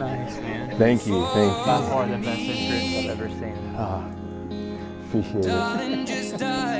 Nice, man. Thank you. Thank you. By far the best entrance I've ever seen. Ah, appreciate it.